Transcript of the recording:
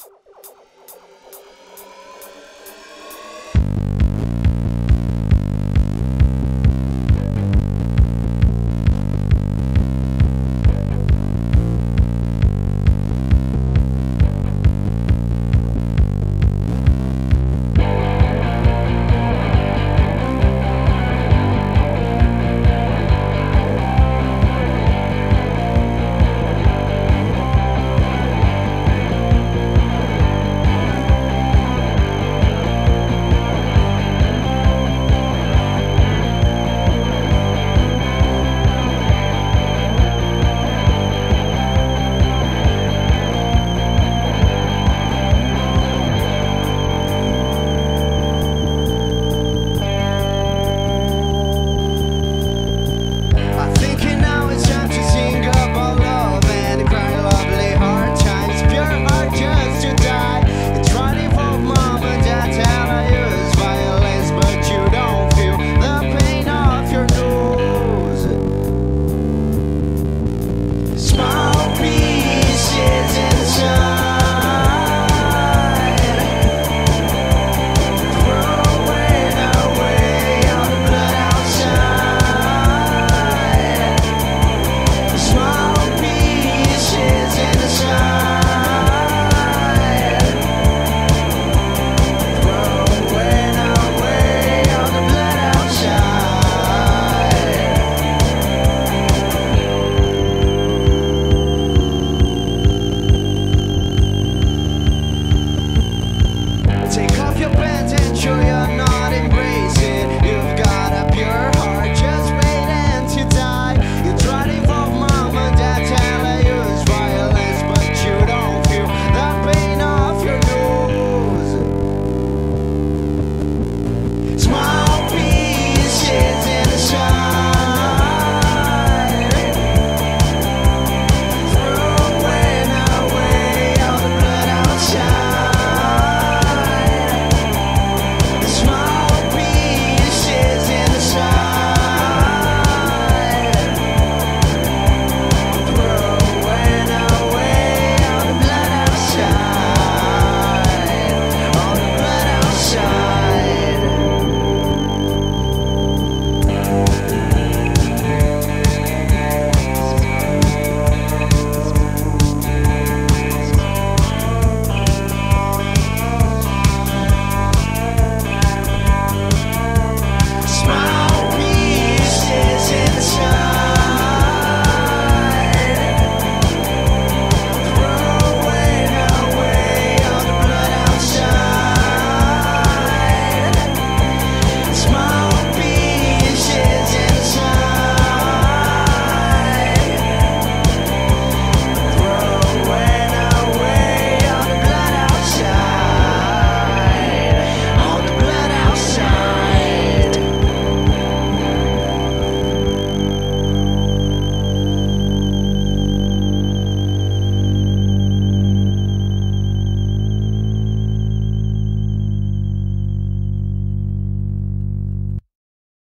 you